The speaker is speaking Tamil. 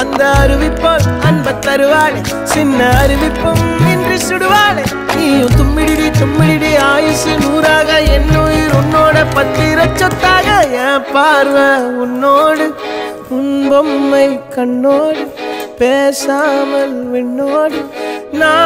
அந்த அருவிப்போல் அன்ப தருவாள் சின்ன அறிவிப்பும் இன்று சுடுவாளே. நீயும் தும்மிடிடி தும்மிடிடி ஆயுசு நூறாக என் உயிர் உன்னோட பத்திர சொத்தாக. என் பார்வை உன்னோடு உன் பொம்மை கண்ணோடு பேசாமல் விண்ணோடு. நான்